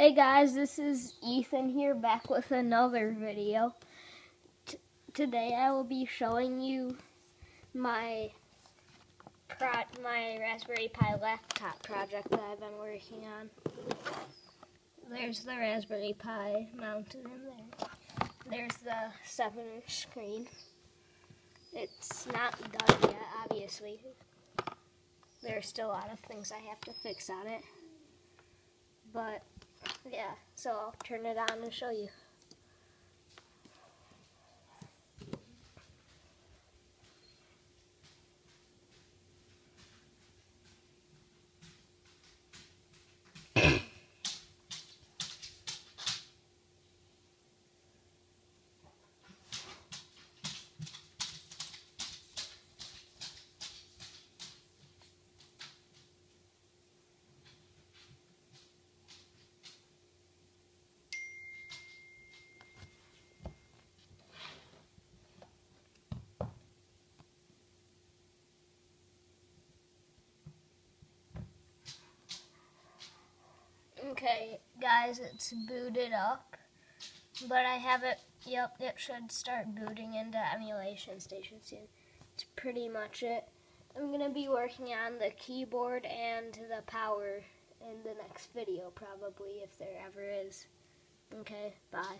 Hey guys, this is Ethan here back with another video. T today I will be showing you my my Raspberry Pi laptop project that I've been working on. There's the Raspberry Pi mounted in there. There's the 7-inch screen. It's not done yet, obviously. There's still a lot of things I have to fix on it. But yeah, so I'll turn it on and show you. Okay, guys, it's booted up, but I have it, yep, it should start booting into EmulationStation soon. It's pretty much it. I'm going to be working on the keyboard and the power in the next video, probably, if there ever is. Okay, bye.